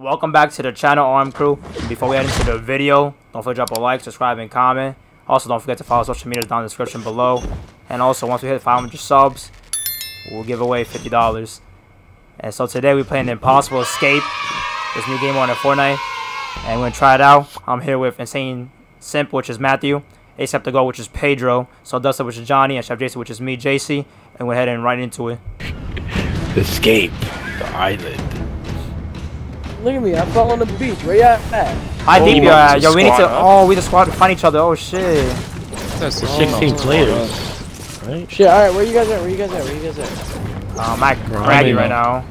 Welcome back to the channel Arm Crew. Before we head into the video, don't forget to drop a like, subscribe, and comment. Also, don't forget to follow social media down in the description below. And also, once we hit 500 subs, we'll give away $50. And so today we're playing Impossible Escape, this new game on Fortnite. And we're going to try it out. I'm here with Insane Simp, which is Matthew. Asepticable, which is Pedro. So Dustin, which is Johnny. And Chef Jason, which is me, JC. And we're heading right into it. Escape the island. Look at me, I fell on the beach. Where you at? Hi, Oh, deep we you want at? Yo, we need to. up? Oh, we the squad to find each other. Oh, shit. That's There's 16 players, right? Shit, alright, where you guys at? Where you guys at? Where you guys at? Uh, I'm at Craggy right now.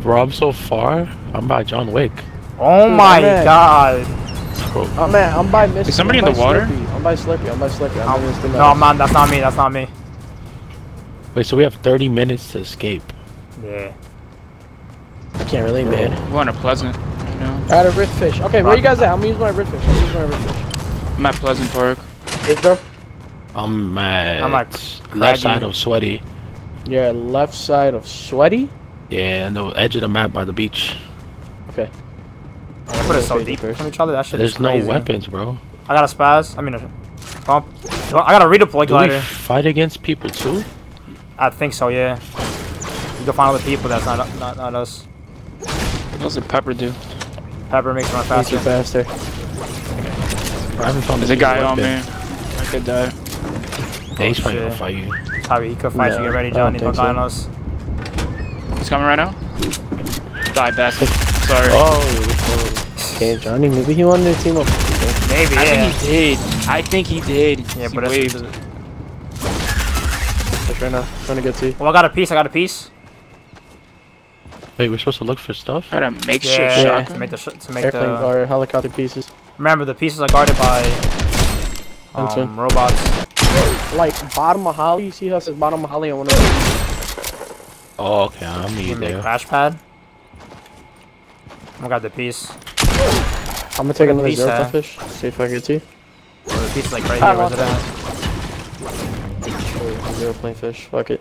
Bro, I'm so far. I'm by John Wick. Oh Dude, my I'm god. Bro, Oh man, I'm by Miss. Is somebody I'm in the water? Slurpy. I'm by Slurpy. I'm by Slurpy. I'm Um, in this no, I'm. That's not me. That's not me. wait, so we have 30 minutes to escape. Yeah. I can't really, man. We're on a pleasant. You know, Alright, a rift fish. Okay, where you guys at? I'm gonna use my rift fish. I'm gonna use my rift fish. I'm at Pleasant Park. Hey, bro. I'm at I'm at left side of Sweaty. You're left side of Sweaty. Yeah, on the edge of the map by the beach. Okay. I put it so Crazy deep first. from each other. That shit There's is no weapons, bro. I got a spaz. I mean, a pump. I got a redeploy Do we glider. fight against people too? I think so. Yeah. You can find other people. That's not not, not us. What does a pepper do? Pepper makes me run Makes you faster. faster. I haven't found There's a guy on me. I could die. Yeah, he's Oh, probably gonna fight you. Probably he could fight No, you. Get ready, Johnny. Don't die on us. He's coming right now. Die, bastard. Sorry. Oh. Okay, Johnny. Maybe he wanted to team up. Maybe. I Yeah. think he did. I think he did. Yeah, He but waved. that's. Push right now. Trying to get to you. Well, I got a piece. I got a piece. Wait, we're supposed to look for stuff? Try to make Yeah. shit To make the sh- to make Airplane the. or helicopter pieces. Remember, the pieces are guarded by um, robots. Like bottom of Holly. You see how it says bottom of Holly on one of those? Oh, okay, I'm Give me a there. crash pad. I got the piece. I'm gonna take another piece, zero uh, fish. See if I get to you. Well, the piece is like right I here. Where's it at? Zero Point Fish. Fuck it.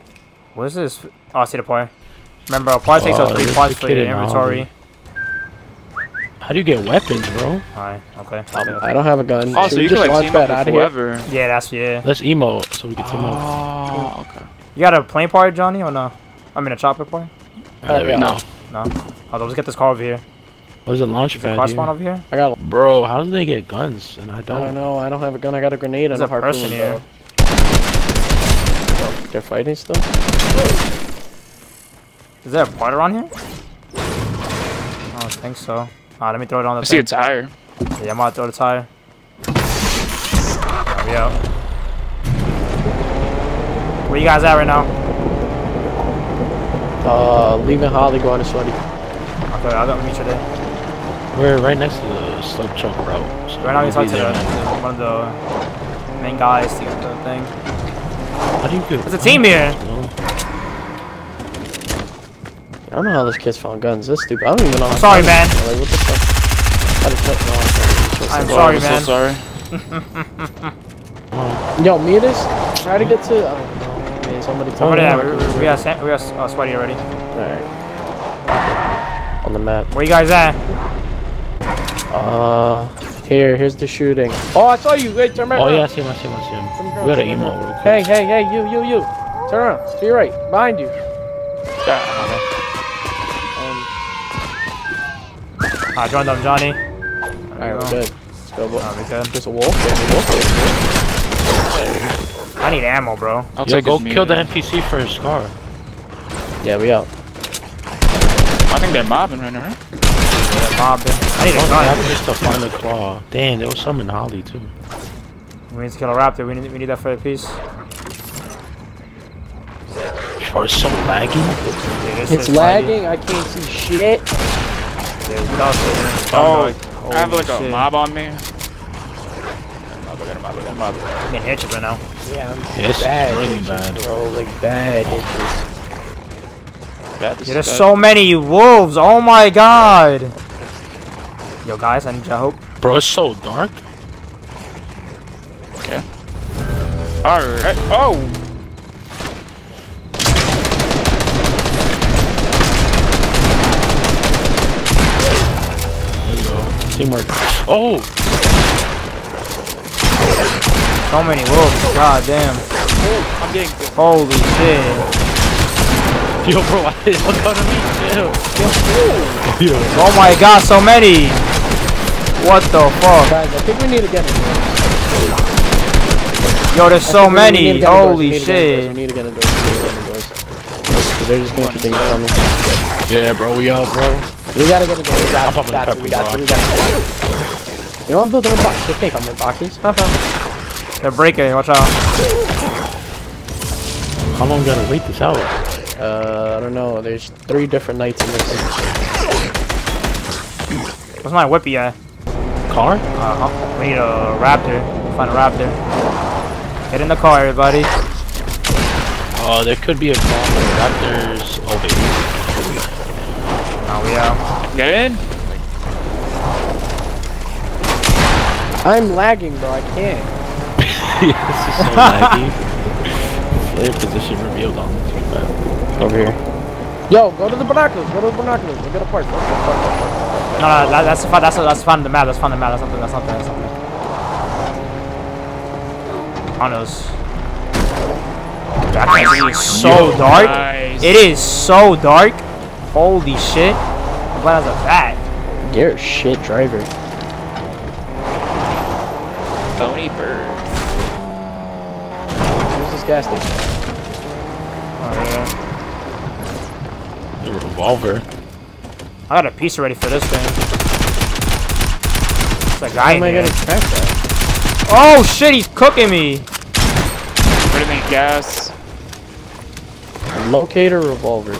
What is this? Oh, I see the point. Remember, a part takes up three this parts is for your inventory. How do you get weapons, bro? Alright, okay. Um, I don't have a gun. Oh, Should we you can just like team that up out with of here? whoever. Yeah, that's yeah. Let's emote so we can team up. Oh, okay. You got a plane part, Johnny, or no? I mean, a chopper part? There uh, we yeah. go. No. Oh, let's get this car over here. Where's the launch Is the pad car here? spawn over here? I got. Bro, how do they get guns? And I I don't. don't know. I don't have a gun. I got a grenade There's and a a harpoon. person here. Oh, they're fighting still. Is there a part around here? I don't think so. Ah, let me throw it on the I see a tire. Yeah, I'm about to throw the tire. There we go. Where you guys at right now? Uh, leaving Holly, going to Sweaty. Okay, I'll go meet you there. We're right next to the slip truck route. So Right now, we we'll talk to the, one of the main guys to get the thing. How do you get? There's a team here. guns, bro? I don't know how this kid's found guns. This stupid. I don't even know. how Sorry, man. Like, what the fuck? I just don't know. how I'm to- sorry, I'm man. so sorry. Yo, meet us. Try to get to. I don't know. Man, somebody tell Somebody, me. yeah, we, we, we got, Sam- we got uh, Sweaty already. Alright. On the map. Where you guys at? Uh, here, here's the shooting. Oh, I saw you. Wait, turn around. Oh yeah, I see him, I see him, I see him. We gotta turn emo real quick. Hey, hey, hey, you, you, you. Turn around. To your right. Behind you. Um, I joined them, Johnny. Alright, we're good. Let's go, boy. Alright, we good. There's a wolf. There's a wolf. There's a wolf. I need ammo, bro. I'll Yo, take go kill the. NPC for his car. Yeah, we out. I think they're mobbing right now. right? Yeah, mobbing. I need a Oh, gun. that's just to find the claw. Damn, there was some in Holly too. We need to kill a raptor. We need, we need that for the piece. Bro, it's so laggy. Dude, It's lagging. I can't see shit. Laggy. Lost it. Oh, I have holy like a oh, mob on me. I got a mob, I got a mob, I got a mob. I'm getting hit right now. Yeah, I'm Yeah, it's bad. really itches, bad. Bro, like bad itches. Bad, Yeah, there's bad. so many wolves. Oh my god. Yo, guys, I need your help. Bro, it's so dark. Okay. Alright. Oh! Teamwork. Oh! So many wolves. God damn. Oh, I'm getting good. Holy shit. Yo, bro, why did you come to me? Chill. Yo. Oh my god, so many. What the fuck? Guys, I think we need to get it. Yo, there's so think we need many. to get indoors, we Holy need to get indoors, shit. We need to get indoors. We need to get indoors. 'Cause They're just gonna continue coming. Yeah, bro, we up, bro. We gotta get indoors. We got I'm it. We got the it. We got it. bro. We got it. You know I'm building a box. They can't come in boxes. They're breaking. Watch out. How long gotta wait this out? Uh, I don't know. There's three different nights in this. Where's my whippy at? Car? Uh, huh. we need a raptor. Find a raptor. Get in the car, everybody. Oh, there could be a car. Raptors. Oh, baby. Now we out. Get in. I'm lagging, bro. I can't. yeah, this is so laggy. Player position revealed on this. Over here. Yo, go to the binoculars. Go to the binoculars. We got a park. Go. No, no, that, that's fun. That's that's fun. The map. That's fun. The map. That's something. That's something. That's something. Oh, on those. That place so dark. Nice. It is so dark. Holy shit. I'm glad I was a bat. You're a shit driver. Phony bird. Where's this gas station? Oh, yeah. The revolver. I got a piece ready for this thing. It's a guy How in am I here. gonna track that? Oh shit, he's cooking me. Put in gas. Locator revolver.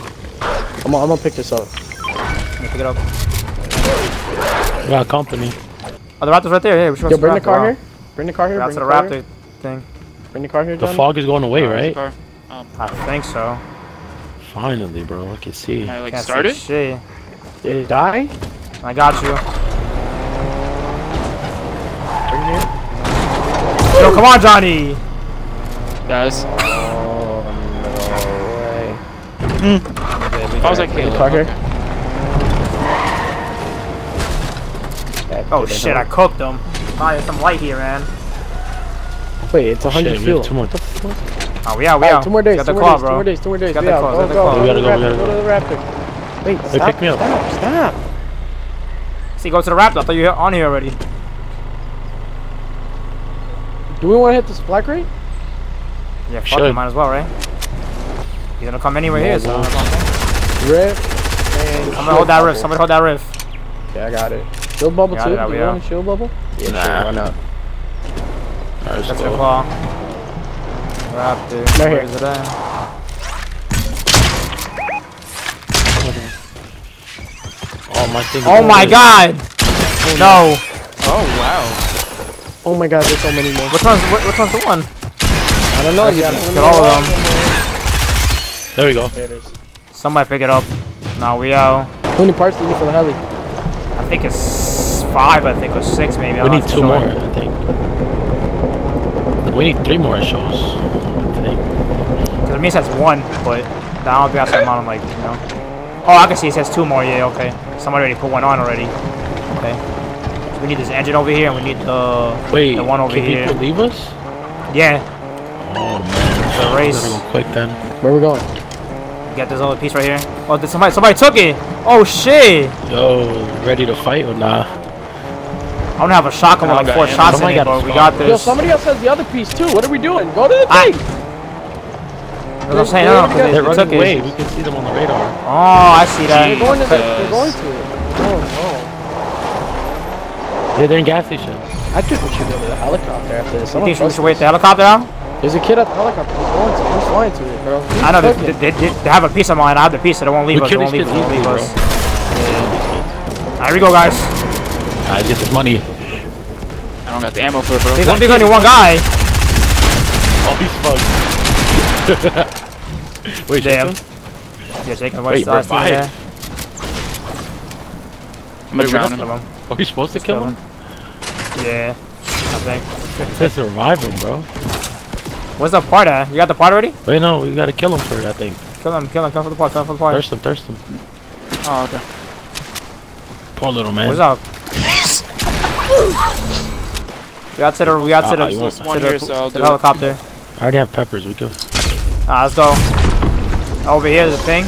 I'm gonna, I'm gonna pick this up. Let me pick it up. We got company. Oh, the raptor's right there. Hey, we should Yo, bring the to car here. Bring the car here. Route Bring to the the raptor here. thing. Bring the car here, The John. fog is going away, Oh, right? Um, I think so. Finally, bro. I can see. I like Can't see? Shit. Did it die? I got you. Bring here. Yo, come on, Johnny. Guys. Oh no way. I was like, Bring the Caleb. car here. Oh shit, I cooked him. Ah, there's some light here, man. Wait, it's a Shit, hundred we fuel. two more. What the fuck? Oh, we out, we Alright, out. two more days. Got Two the more claw, days. Two more days. Two more days. Got We the out. claw, Go, got the go, claw. go We to gotta the go, we raptor. gotta Go to the raptor. Wait, Hey, stop. pick me up. Stop. Stop. See, go to the raptor. I thought you were on here already. Do we want to hit the black crate? Yeah, fuck Should. it, might as well, right? He's gonna come anywhere here, so No, no. I'm gonna And Somebody hold that shield riff. Somebody hold that riff. Yeah, I got it. Shield bubble Got too. it, Do you out. want a shield bubble? Yeah, Nah. sure. Why not? Alright, That's the go. claw. Raptor. Right Where here. is it at? Oh, my thing. Oh my god! Oh, no. Oh wow. Oh my god, there's so many more. Which one's wh- which one's the one? I don't know. You gotta Get all of them. There we go. There it is. Somebody pick it up. Now we out. How many parts do you need for the heli? I think it's five. I think or six maybe. I'm We need two sure. more, I think. We need three more shows. I think. Cause it means it says one, but I don't think that's the amount. I'm like, you know. Oh, I can see it says two more. Yeah, okay. Somebody already put one on already. Okay. So we need this engine over here, and we need the Wait, the one over can here. people leave us? Yeah. Oh man, The race. Gotta quick then. Where we going? Get this other piece right here. Oh, did somebody somebody took it? Oh shit! Yo, ready to fight or nah? I don't have a shotgun with like four him. shots in Somebody it, got but we got this. Yo, somebody else has the other piece too. What are we doing? Go to the I- thing. That's what I'm saying. No, They're no, 'cause they, They're they running took away. it. We can see them on the radar. Oh, I see They're that. going to the, they're going to it. Oh Yeah, they're in gas station. I think we should go to the helicopter after this. You think we should wait us. the helicopter out? There's a kid at the helicopter. He's going to. He's flying to it, bro. He's I know they, they, they, they have a piece of mine. I have the piece, so they won't leave We us. They kill won't these leave kids us. They won't leave bro. us. Alright, here we go, guys. Alright, get this money. I don't got the ammo for it, bro. There's only only one guy. Oh, he's fucked. Wait, Damn. Jason? Yeah, Jake and Wait, West. bro, uh, bye. there. I'm gonna drown we're him. Are we supposed to kill him? Yeah, I think. Let's revive him, bro. Where's the part at? You got the part already? Wait, no, we gotta kill him for it, I think. Kill him, kill him, kill him for the part, kill him for the part. Thirst him, thirst him. Oh, okay. Poor little man. Where's up? We got to the we got to Uh, the, you want- to One the, here, so to the helicopter. I already have peppers. We go. Ah, let's go. Over here, the thing.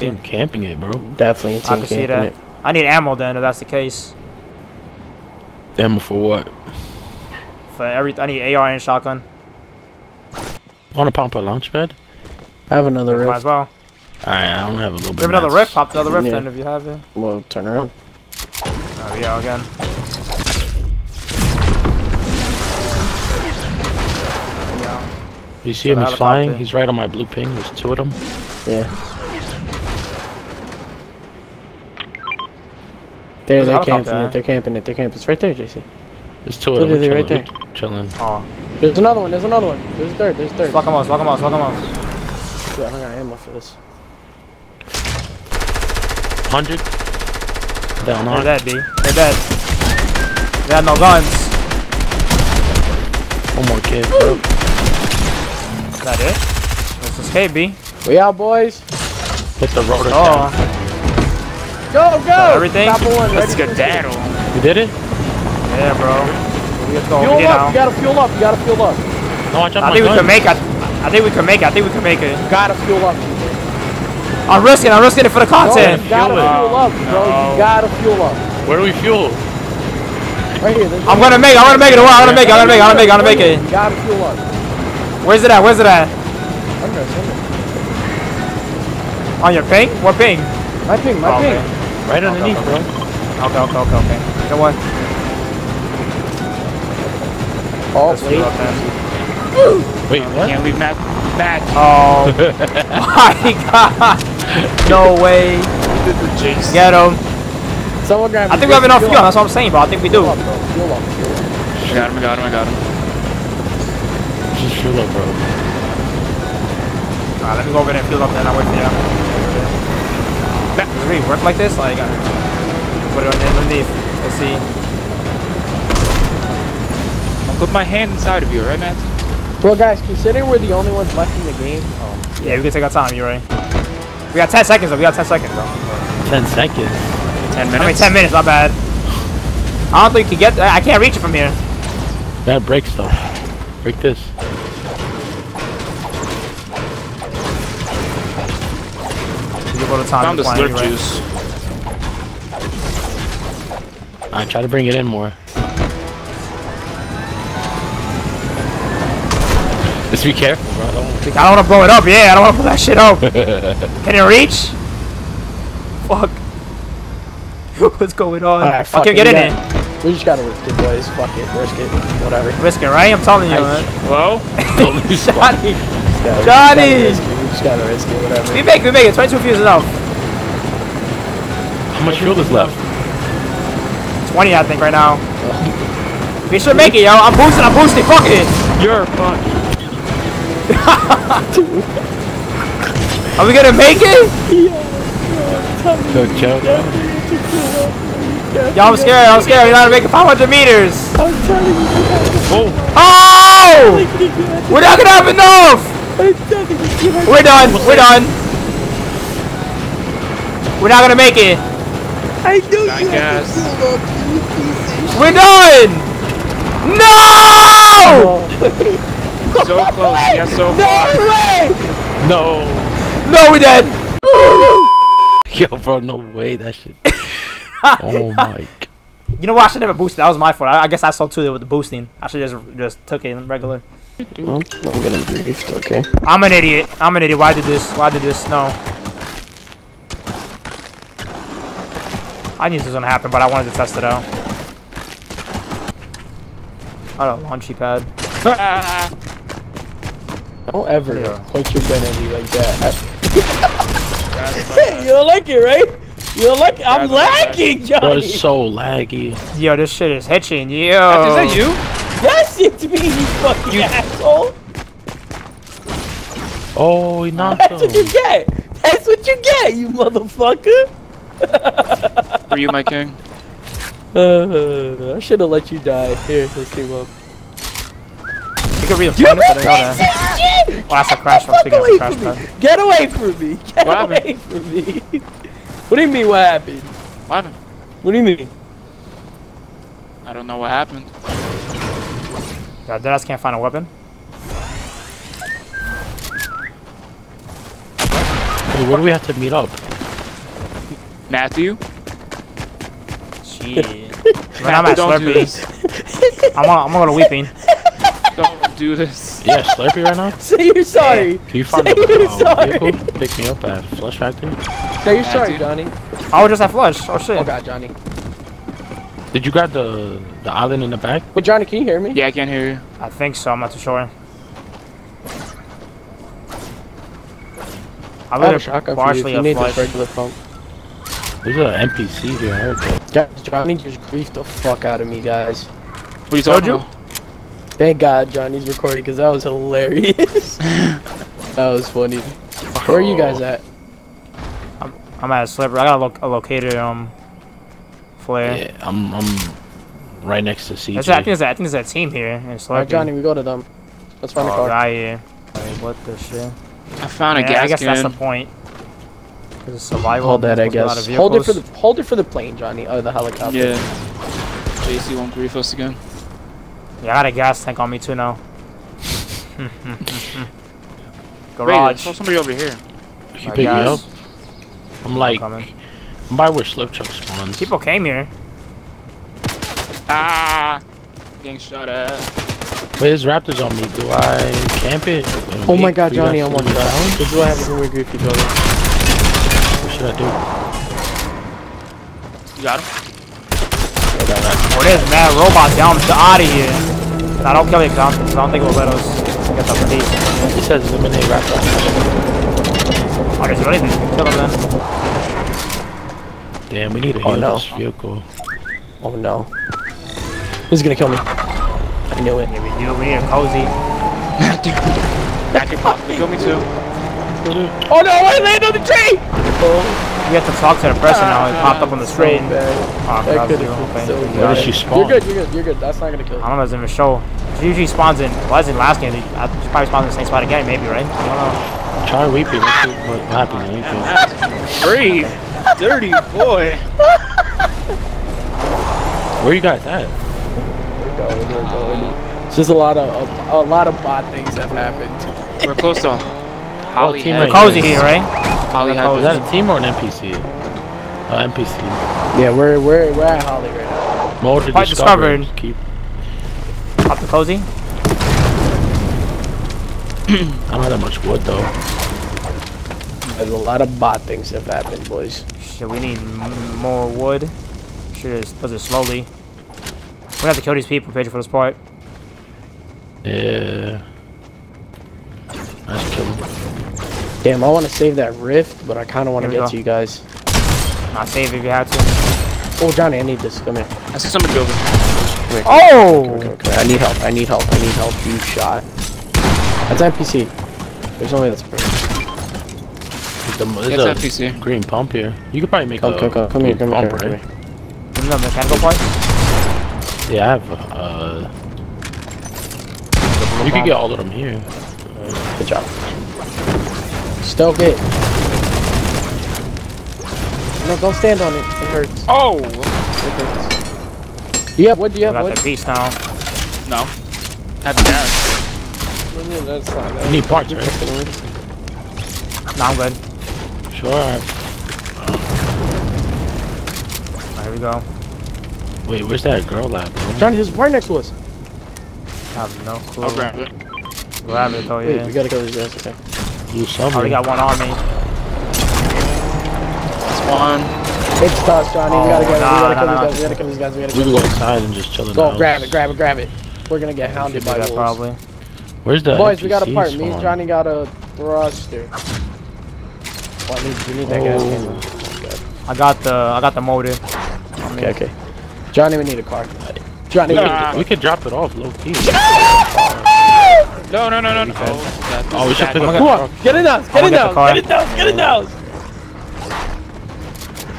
Team camping it, bro. Definitely a I team can see that. it. I need ammo then, if that's the case. Ammo for what? For every, I need AR and shotgun. Want to pump a launch pad? I have another Might as well. Alright, I don't have a little bit. have another mats. rift. Pop the other rift Yeah. then if you have it. Well, turn around. Oh yeah, again. Yeah. You see So him? He's flying. He's right on my blue ping. There's two of them. Yeah. There, There's a they're camping it. They're camping it. They're camping. It's right there, JC. There's two of them. at it We're right there. Chilling. Oh, There's another one. There's another one. There's a third. There's a third. fuck them out, fuck them out, fuck them out. Yeah, I don't got ammo for this. Hundred. Down They're on. dead, B. They're dead. They had no guns. One more kid, bro. Is that it? Let's escape, B. We out, boys. Hit the rotor Oh, down. Go, go. everything? Top one. Let's ready get for that escape. on. Oh. You did it? yeah, bro. We have to Fuel here up. You gotta fuel up. You gotta fuel up. No, I dropped I my think we can make it. I think we can make it. I think we can make it. Gotta fuel up. I'm risking. I'm risking it for the Bro, content. you gotta Fuel fuel up, bro. No. You gotta fuel up. Where do we fuel? Right here. I'm gonna make. it. I'm gonna make it. I'm gonna make it. I'm gonna make it. I'm gonna make it. I'm gonna make it. You gotta fuel up. Where's it at? Where's it at? Under under. On your ping? What ping? My ping, my Oh, ping. okay. Right underneath, bro. Okay, okay, okay, okay. You know what? Oh, Let's wait. fuel up then. Wait, what? Can't leave Matt back. Oh my god! No way! Jace. Get him! Someone grab I think we have enough Fuel fuel. That's what I'm saying, bro. I think we do. Fuel up, bro. Fuel up, fuel up. I got him, I got him, I got him. Just fuel up, bro. Alright, let me go over there and fuel up. Then I wait for you. Does it really work like this? Like, uh, put it underneath. Let's see. I'll put my hand inside of you, right, Matt? Well, guys, considering we're the only ones left in the game, um, Yeah, we can take our time. You're right? We got 10 seconds. though. We got 10 seconds, though. Ten seconds. Ten I minutes. mean, 10 minutes. Not bad. I don't think you can get. I can't reach it from here. That breaks, though. Break this. You give the time. Found the slurp juice. I try to bring it in more. Just be careful, bro. Don't- I don't want to blow it up. Yeah, I don't want to blow that shit up. Can it reach? Fuck. What's going on? Alright, I fuck it, get in we it. we just gotta risk it, boys. Fuck it, risk it, whatever. Risk it, right? I'm telling you, I- man. Hello? Johnny, gotta- Johnny! We just gotta risk it, we just gotta risk it, whatever. we make it, we make it. 22 fuels enough. How much fuel is left? 20, I think, right now. We should make it, yo. I'm boosting, I'm boosting. Fuck it. You're fun. Are we gonna make it? Go, Joe. Yo, I'm scared. I'm scared. We're not gonna make it 500 meters. I'm telling Oh, Oh! We're not gonna have enough. We're done. We're done. We're not gonna make it. I guess. We're done. No! So close, yeah, so far. no. No, we're dead. Yo, bro, no way. That shit. oh my. You know what? I should never boosted. That was my fault. I, I guess I saw too with the boosting. I should just just took it in regular. Well, I'm gonna briefed, okay. I'm an idiot. I'm an idiot. Why did this? Why did this? No. I knew this was gonna happen, but I wanted to test it out. Oh, launchy pad. Don't ever Yeah. point your gun at me like that. You don't like it, right? You don't like it? I'm That's not lagging, Bro, Johnny. it's so laggy. Yo, this shit is hitching. Yo. Is that you? Yes, it's me, you fucking asshole. Oh, he knocked That's what you get. That's what you get, you motherfucker. For you, my king. Uh, I should have let you die. Here, let's team up. You can read the You phone, but they know racist that. shit! Oh, that's a crash. I'm Fuck speaking of away crash from pad. me. Get away from me. Get What away from me. what do you mean what happened? What happened? What do you mean? I don't know what happened. Yeah, Deadass can't find a weapon. Hey, where do we have to meet up? Matthew? Shit. Man, I'm at don't do Slurpy. this. I'm on, I'm gonna go to Weeping. Don't do this. Yeah, Slurpy right now? Say you're sorry. Can you find Say a you're sorry. vehicle? Pick me up at Flush Factory? Say you're sorry, dude. Johnny. I was just at Flush. Oh shit. Oh god, Johnny. Did you grab the the island in the back? But Johnny, can you hear me? Yeah, I can't hear you. I think so. I'm not too sure. I I have a shotgun for you if you a need this regular pump. There's an NPC here. I heard that. Johnny just griefed the fuck out of me, guys. What are you Told talking you? about? Thank God Johnny's recording because that was hilarious. that was funny. Where are you guys at? I'm at a Slipper. I got a, lo a located um flare. Yeah, I'm I'm right next to CJ. That's, I think there's a, I think there's a team here in Slurpy. Alright, Johnny, we go to them. Let's find a oh, car. guy here. Wait, what the shit? I found a Yeah, gas I guess can. that's the point. 'Cause it's survival. Hold that, I with a lot guess. Hold it for the hold it for the plane, Johnny. Oh, the helicopter. Yeah. JC won't grief us again. Yeah, I got a gas tank on me too now. Wait, I Garage. saw somebody over here. You I pick me up. guess. I'm like Coming. I'm by where Slip Truck spawns. People came here. Ah! Getting shot at. Wait, there's raptors on me. Do I camp it? Oh my God, Johnny, I'm on food shot. down? This is what happens when we grief each other. What should I do? You got him? Oh, there's mad robots. Y'all out of here. Nah, don't kill me, cause I don't, 'cause I don't think it will let us get the police. It says eliminate raptor. Oh, there's really kill them then. Damn, we need to Oh, no. this vehicle. Oh no. This is gonna kill me. I knew it. Yeah, we do. We need a cozy. That could possibly kill me too. Oh no, I landed on the tree! Oh. We have to talk to the person now. It popped up on the screen. So bad. Oh, That could have been so We bad. got Where does she spawn? You're good, you're good, you're good. That's not gonna kill I don't know if it's in the show. She usually spawns in. Well, that's in last game. I- uh, She probably spawns in the same spot again, maybe, right? I don't know. Try weeping. Let's see what, what happens. when Weeping. Breathe! Dirty boy! Where you guys at? We're going, we're going. It's just a lot of a, a lot of bad things have happened. We're close to Holly team Head. right Cozy here, right? Holly We're Is that a team or an NPC? Uh, NPC. Yeah, we're we're we're at Holly right now. Mode Quite discovered. discovered. Keep. Pop the cozy. I don't have that much wood though. There's a lot of bad things have happened, boys. Shit, we need m- more wood. Shit, it does it slowly. We have to kill these people, Pedro, for this part. Yeah. Nice kill. him. Damn, I want to save that rift, but I kind of want to get go. to you guys. Not save if you have to. Oh, Johnny, I need this. Come here. I see somebody over. Oh! Okay, okay. I need help. I need help. I need help. You shot. That's NPC. There's only this person. The, there's It's a FPC. green pump here. You could probably make Come, a come, come, come here, green come here, pump, come right? here. Give me mechanical part. Yeah, I have. Uh, you could get all of them here. Good job. Stoke it. No, don't stand on it. It hurts. Oh! It hurts. Do you have wood? Do you We have got wood? the beast now. No. Have the gas. That's not. You need parts, right? Nah, I'm good. Sure. I have- There we go. Wait, where's that girl at, bro? Johnny, there's a part next to us. I have no clue. I'll grab it. Grab it though, Wait, yeah. we gotta go to this guys. Okay. Blue summer. Already got one on me. Spawn. It's toss, Johnny. we gotta Oh, get. nah, we gotta kill nah, these guys. We gotta kill these guys. We gotta We can go inside and just chill in the Go, house. grab it, grab it, grab it. We're gonna get hounded by that wolves. probably. Where's the Boys, we got a NPC part. Me and? Johnny got a thruster. Well, I need, we need that gas Oh. can. I got the I got the motor. Okay, okay. Johnny, we need a car. Johnny, We we we could drop it off low key. No, no, no, no, no. Oh, that- Oh, we should that- pick I'm up gonna- Come on, get in house, get I'ma in get the house, get in house, get in house.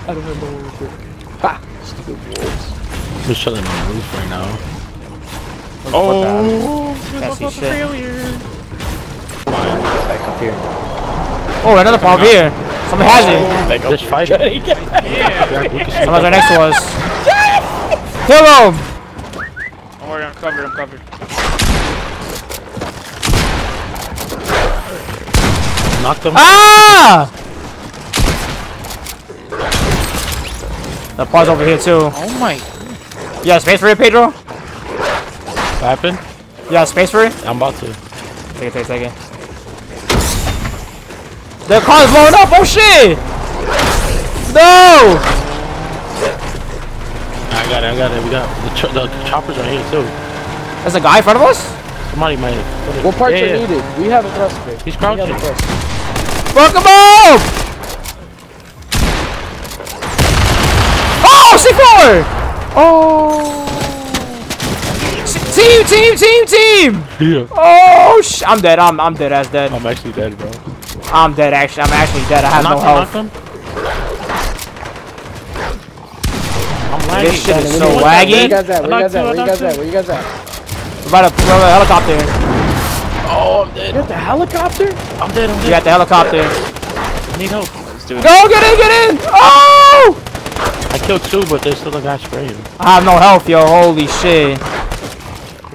I don't have no one Ha! Stupid wolves. We're chilling on the roof right now. Oh! Can't see shit. Back up here. Oh, another pop here. Somebody has it. Back Just fight Johnny, it. get Jack, Somebody's right next to us. Kill him! Don't worry, I'm covered. I'm covered. Knocked him. Ah! The pause over here too. Oh my. Yeah, space for it, Pedro? What happened? Yeah, space for it? I'm about to. Take it, take it, take it. The car's blowing up! Oh shit! No! I got it, I got it. We got the, the choppers are here too. There's a guy in front of us? Somebody might have put it. What parts yeah, are yeah. needed? We have a thruster. He's We have a crouching. Thruster. Fuck him up! Oh, C4! Oh! S- Team, team, team, team! Yeah. Oh, sh I'm dead. I'm, I'm dead as dead. I'm actually dead, bro. I'm dead, actually. I'm actually dead. I have no Knocked health. him, knocked him. I'm lagging. This shit is Where so you laggy. guys at? Where you I guys at? Where you knocked guys at? Where you guys at? We're about to throw a helicopter. Oh, I'm dead. You got the helicopter? I'm dead. I'm dead. You got the helicopter. I need help. Let's do it. Go, get in, get in! Oh! I killed two, but there's still a guy spraying. I have no health, yo. Holy shit.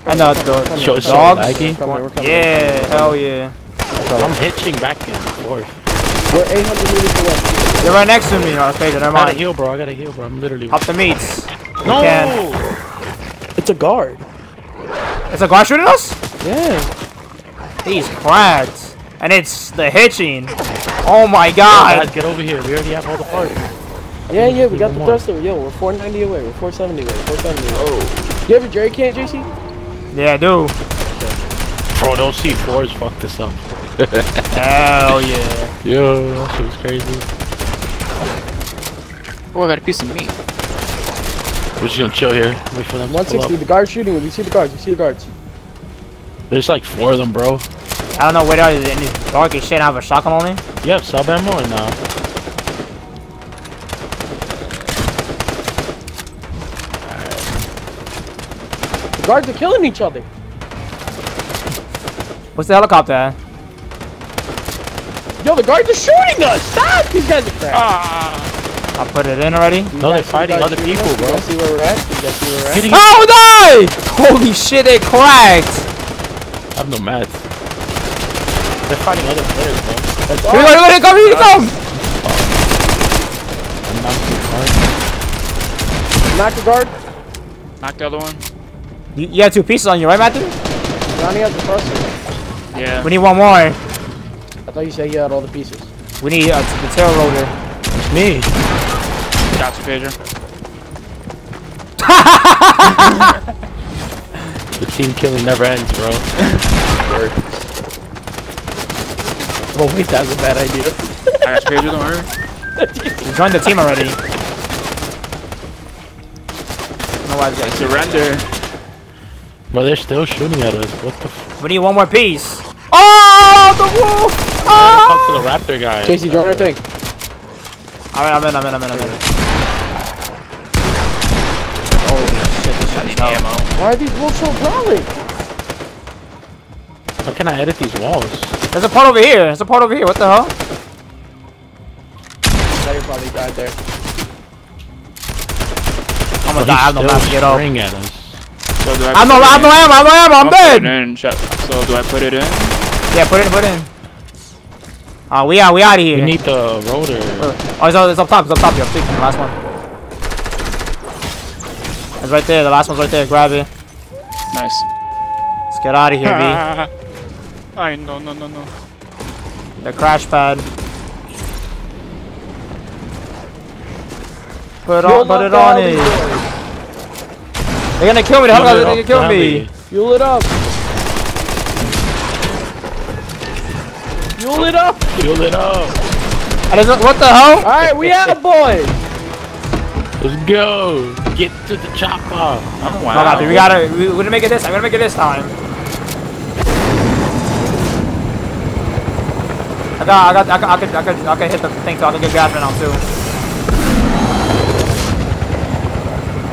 And the, the, Show- the show dogs. laggy. We're coming, we're coming. Yeah, hell yeah. I'm hitching back and forth. We're 800 meters away. You're right next to me. Oh, okay, never I gotta mind. heal, bro. I gotta heal, bro. I'm literally. Up the meats. no! can. It's a guard. It's a guard shooting us? Yeah. He's cracked. And it's the hitching. Oh my god! Guys, god. get over here. We already have all the parts. Yeah, yeah, we got the One more. thruster. Yo, we're 490 away. We're 470 away. 470 away. Oh. You have a jerry can, JC? Yeah, dude. Bro, those C4s fucked us up. Hell yeah. Yo, that shit was crazy. Oh, I got a piece of meat. We're just gonna chill here. Wait for them 160. The guard's shooting. We see the guards. We see the guards. There's like four of them, bro. I don't know where they are in this dark as shit. I have a shotgun on me. You have sub ammo or nah? The guards are killing each other. What's the helicopter at? Yo, the guards are shooting us. Stop! These guys are cracked. Ah! I put it in already. No, they're fighting other people, us? bro. You guys see where we're at? You guys see where we're at? Oh, die! Holy shit, they cracked. I have no mats. They're fighting other players, bro. That's Here we go, all. here we go, here we come. I'm not too far. Knock the guard. Knock the other one. You, you have two pieces on you, right, Matthew? Johnny has the thruster. Yeah. We need one more. I thought you said you had all the pieces. We need uh, the tail rotor. It's me. Got you, Pedro. The team killing never ends, bro. Oh wait, that's a bad idea. I got you, Pedro. Don't worry. You joined the team already. No, why is? Surrender. Bro, they're still shooting at us. What the f- We need one more piece. Oh, oh the wolf! Talk Oh! to the ah! raptor guy. Casey, join our thing. Alright, I'm in, I'm in, I'm in, I'm in. Holy shit, this shit is hell. Ammo. Why are these walls so brawling? How can I edit these walls? There's a part over here. There's a part over here. What the hell? Now you probably died there. I'm Bro, gonna die. I have no map to get still up. spraying at us. So do I? I'm no, I'm no ammo. I'm no ammo. I'm I'll Put it dead. in. So do I put it in? Yeah, put it in, put it in. Uh, we out, we out of here. We need the rotor. Oh, it's, it's up top. It's up top. You're thinking the last one. It's right there. The last one's right there. Grab it. Nice. Let's get out of here, B. I no no no no. The crash pad. Put Fuel on, put it on it. They're gonna kill me. The hell, they're gonna kill me. Fuel it up. Fuel it up. Fuel it up. And there's no- what the hell? All right, we out, boys. Let's go. Get to the chopper. Oh, No, wow. Matthew, we gotta, we, we're gonna make it this. I'm gonna make it this time. I got, I got, I got, I could, I could, I could hit the thing so I can get gas right now too.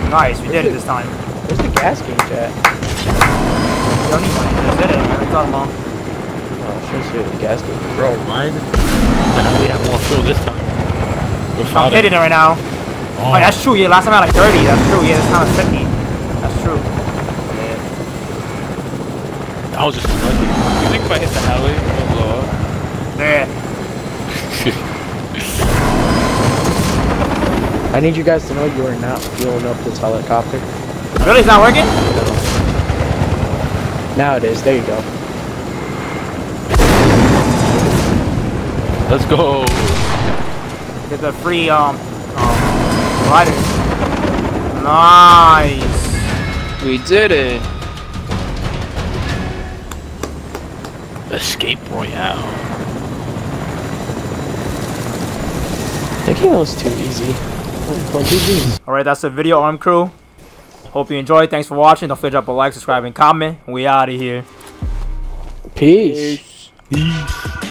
Nice, we did it this time. Where's the gas gauge at? You don't need money. We just did it. What are you talking about? Oh, shit, shit, the gas gauge. Bro, why? The hell we have more fuel this time? I'm hitting it right now. Oh, Oh, that's true. Yeah, last time I had like 30. That's true. Yeah, this time it's 50. That's true. Yeah. I was just lucky. You think if I hit the heli, it'll blow up? There. I need you guys to know you are not fueling up this helicopter. Really? It's not working? Now it is. There you go. Let's go. Get the free, um, glider. Nice. We did it. Escape Royale. That game was too easy. Alright, that's the video, Arm Crew. Hope you enjoyed. Thanks for watching. Don't forget to drop a like, subscribe, and comment. We out of here. Peace. Peace.